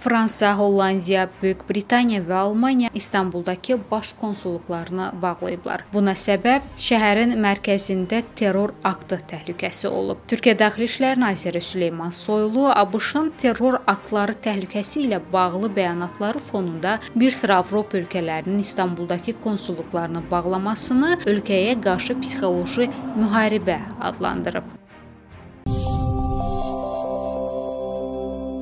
Fransa, Hollandiya, Böyük Britaniya və Almaniya İstanbuldakı baş konsulluqlarını bağlayıblar. Buna səbəb şəhərin mərkəzində terror aktı təhlükəsi olub. Türkiyə Daxili İşlər naziri Süleyman Soylu ABŞ-ın terror aktları təhlükəsi ilə bağlı bəyanatları fonunda bir sıra Avropa ölkələrinin İstanbuldakı konsulluqlarını bağlamasını ölkəyə qarşı psixoloji müharibə adlandırıb.